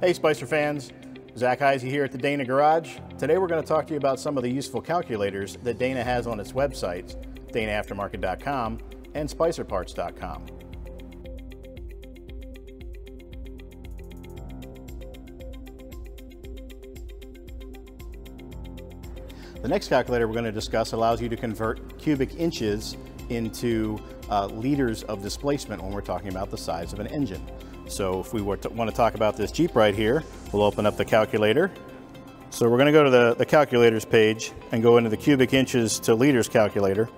Hey Spicer fans, Zach Heisey here at the Dana Garage. Today we're going to talk to you about some of the useful calculators that Dana has on its websites, danaaftermarket.com and spicerparts.com. The next calculator we're going to discuss allows you to convert cubic inches into uh, liters of displacement when we're talking about the size of an engine. So if we want to talk about this Jeep right here, we'll open up the calculator. So we're going to go to the, the calculators page and go into the cubic inches to liters calculator.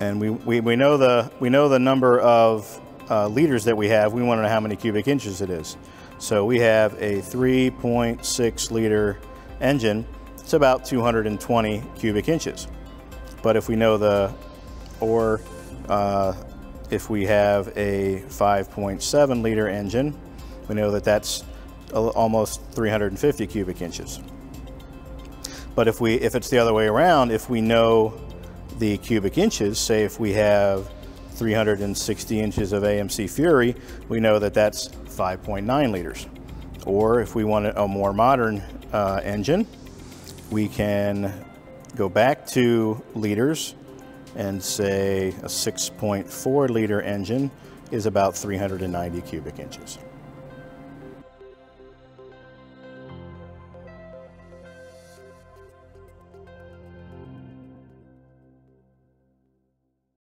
And we, we, we, know, the, we know the number of uh, liters that we have. We want to know how many cubic inches it is. So we have a 3.6 liter engine. It's about 220 cubic inches. But if we know the, or uh, if we have a 5.7 liter engine, we know that that's almost 350 cubic inches. But if we if it's the other way around, if we know the cubic inches, say if we have 360 inches of AMC Fury, we know that that's 5.9 liters. Or if we want a more modern uh, engine, we can go back to liters and say a 6.4 liter engine is about 390 cubic inches.